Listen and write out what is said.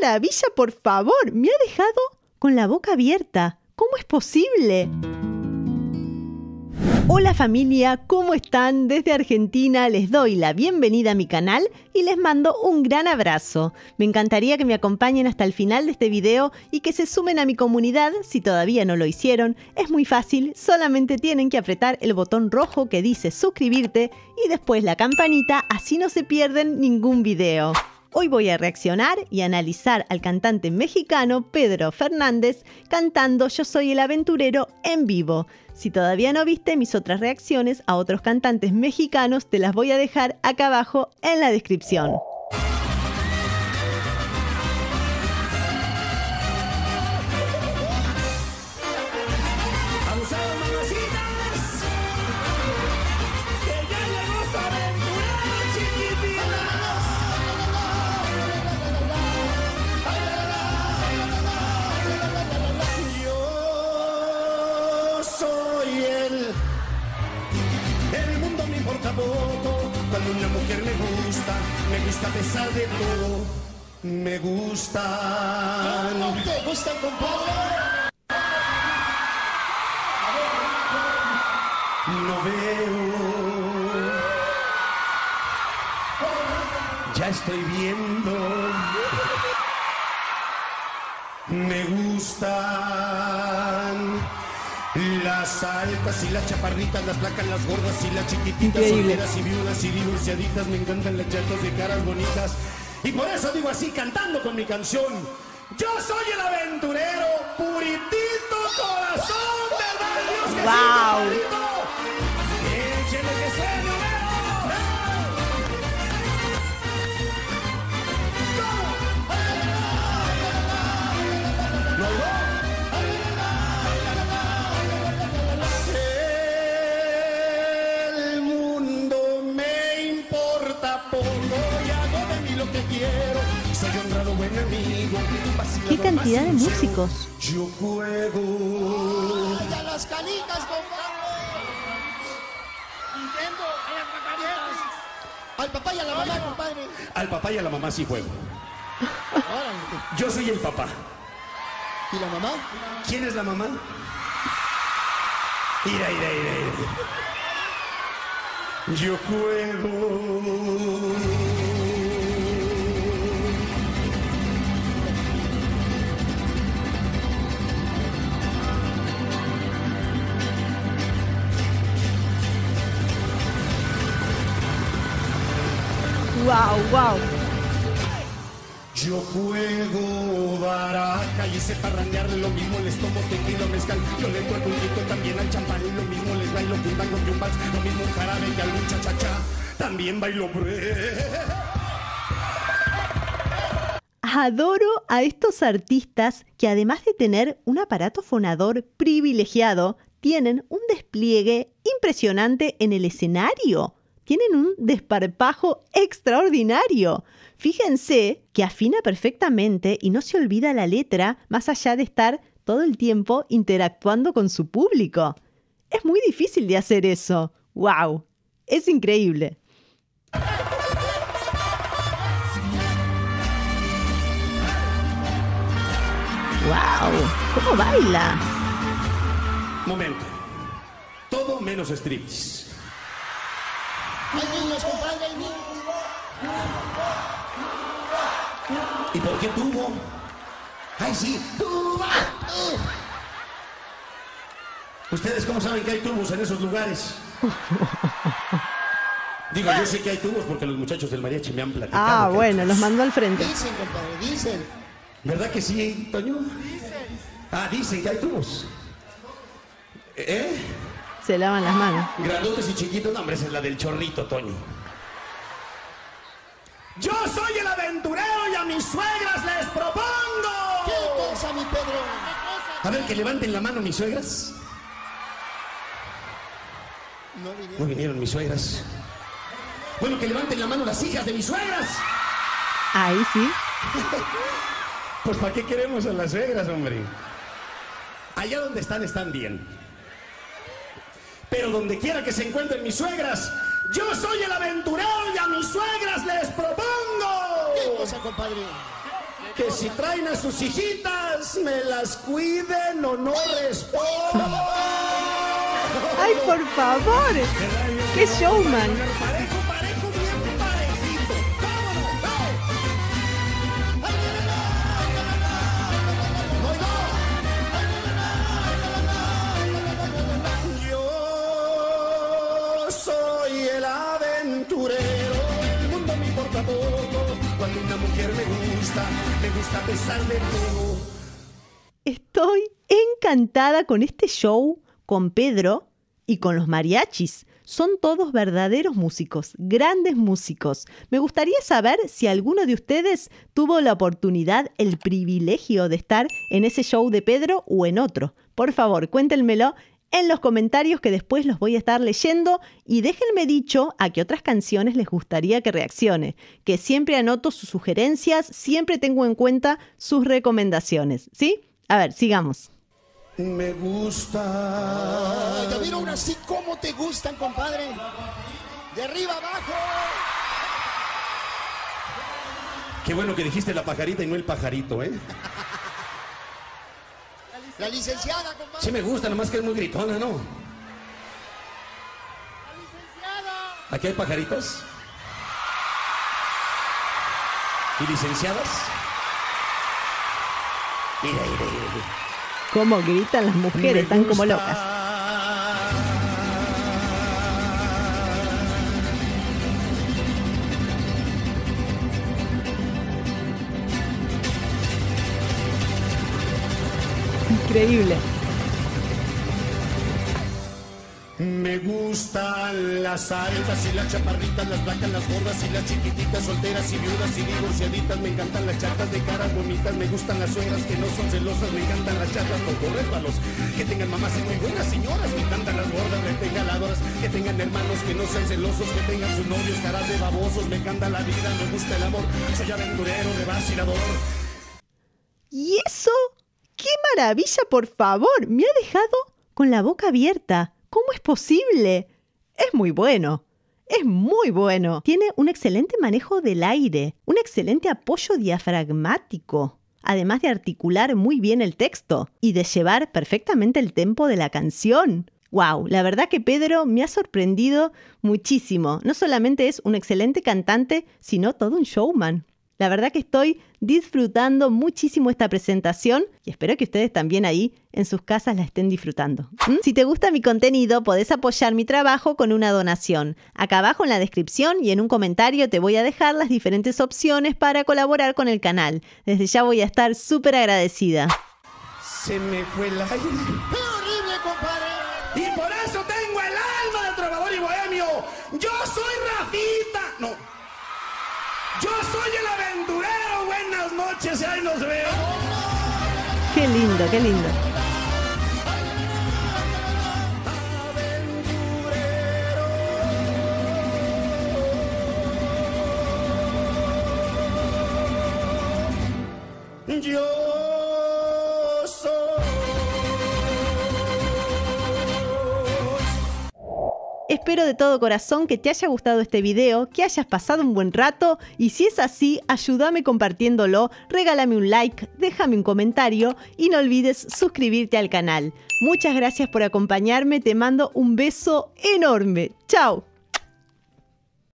maravilla, por favor! Me ha dejado con la boca abierta. ¿Cómo es posible? Hola familia, ¿cómo están? Desde Argentina les doy la bienvenida a mi canal y les mando un gran abrazo. Me encantaría que me acompañen hasta el final de este video y que se sumen a mi comunidad si todavía no lo hicieron. Es muy fácil, solamente tienen que apretar el botón rojo que dice suscribirte y después la campanita, así no se pierden ningún video. Hoy voy a reaccionar y analizar al cantante mexicano Pedro Fernández cantando Yo soy el aventurero en vivo. Si todavía no viste mis otras reacciones a otros cantantes mexicanos, te las voy a dejar acá abajo en la descripción. Cuando una mujer me gusta, me gusta a pesar de todo. Me gusta. ¿No te gusta, compadre? No veo. Ya estoy viendo. Me gustan las altas y las chaparritas, las placas, las gordas y las chiquititas, Increíble. solteras y viudas y divorciaditas, me encantan las chatas de caras bonitas. Y por eso digo así, cantando con mi canción, yo soy el aventurero, puritito corazón del barrio. que ¿Qué cantidad de músicos? Yo juego. ¡Ay, a las canicas. Al papá y a la mamá, compadre. Al papá y a la mamá sí juego. Yo soy el papá. ¿Y la mamá? ¿Quién es la mamá? Ira, ira, ira, ira. Yo juego. ¡Wow, wow! Yo juego baraja y sé parrandear lo mismo les tomo tequila mezcal. Yo le doy poquito también al champán y lo mismo les bailo fandango y un vals. Lo mismo un jarabe y algún cha-cha-cha. También bailo bre. Adoro a estos artistas que además de tener un aparato fonador privilegiado, tienen un despliegue impresionante en el escenario. Tienen un desparpajo extraordinario. Fíjense que afina perfectamente y no se olvida la letra más allá de estar todo el tiempo interactuando con su público. Es muy difícil de hacer eso. ¡Wow! Es increíble. ¡Wow! ¿Cómo baila? Momento. Todo menos striptease. Hay niños, compadre, hay niños. ¿Y por qué tuvo? Ay, sí, tuba. ¿Ustedes cómo saben que hay tubos en esos lugares? Digo, yo sé que hay tubos porque los muchachos del mariachi me han platicado. Ah, que- bueno, los mandó al frente. Dicen, compadre, dicen. ¿Verdad que sí, Toño? Ah, dicen que hay tubos. ¿Eh? Se lavan las manos. Grandotes y chiquitos, no, hombre, esa es la del chorrito, Toño. Yo soy el aventurero y a mis suegras les propongo. ¿Qué cosa, mi Pedro? A ver, que levanten la mano mis suegras. No vinieron. No vinieron mis suegras. Bueno, que levanten la mano las hijas de mis suegras. Ahí sí. Pues ¿para qué queremos a las suegras, hombre? Allá donde están, están bien. Pero donde quiera que se encuentren mis suegras, yo soy el aventurero y a mis suegras les ¿Qué propongo. cosa, compadre? Que si traen a sus hijitas, me las cuiden o no respondo. ¡Ay, por favor! ¡Qué showman! Me gusta pesar. Estoy encantada con este show, con Pedro y con los mariachis. Son todos verdaderos músicos, grandes músicos. Me gustaría saber si alguno de ustedes tuvo la oportunidad, el privilegio de estar en ese show de Pedro o en otro. Por favor, cuéntenmelo en los comentarios que después los voy a estar leyendo y déjenme dicho a qué otras canciones les gustaría que reaccione, que siempre anoto sus sugerencias, siempre tengo en cuenta sus recomendaciones, ¿sí? A ver, sigamos. Me gusta. Ya vieron así como te gustan, compadre. De arriba abajo. Qué bueno que dijiste la pajarita y no el pajarito, ¿eh? La licenciada, compadre. Sí me gusta, nomás que es muy gritona, ¿no? ¿Aquí hay pajaritos? ¿Y licenciadas? Mira, mira, mira, mira. Cómo gritan las mujeres, Me están como locas. Increíble. Me gustan las altas y las chaparritas, las blancas, las gordas y las chiquititas, solteras y viudas y divorciaditas. Me encantan las chatas de caras bonitas, me gustan las suegras que no son celosas, me encantan las chatas con resbalos, que tengan mamás y muy buenas señoras. Me encantan las gordas regaladoras, que tengan hermanos que no sean celosos, que tengan sus novios caras de babosos. Me encanta la vida, me gusta el amor, soy aventurero, de vacilador. ¿Y eso? ¡Qué maravilla, por favor! Me ha dejado con la boca abierta. ¿Cómo es posible? Es muy bueno. Es muy bueno. Tiene un excelente manejo del aire, un excelente apoyo diafragmático, además de articular muy bien el texto y de llevar perfectamente el tempo de la canción. Wow, la verdad que Pedro me ha sorprendido muchísimo. No solamente es un excelente cantante, sino todo un showman. La verdad que estoy disfrutando muchísimo esta presentación y espero que ustedes también ahí en sus casas la estén disfrutando. ¿Mm? Si te gusta mi contenido, podés apoyar mi trabajo con una donación. Acá abajo en la descripción y en un comentario te voy a dejar las diferentes opciones para colaborar con el canal. Desde ya voy a estar súper agradecida. Se me fue el aire. ¡Qué horrible, compadre! Y por eso tengo el alma de trovador y bohemio. Yo soy Rafita. No. Soy el aventurero. Buenas noches ahí nos vemos. Qué lindo, qué lindo. Yo Espero de todo corazón que te haya gustado este video, que hayas pasado un buen rato y si es así, ayúdame compartiéndolo, regálame un like, déjame un comentario y no olvides suscribirte al canal. Muchas gracias por acompañarme, te mando un beso enorme. ¡Chao!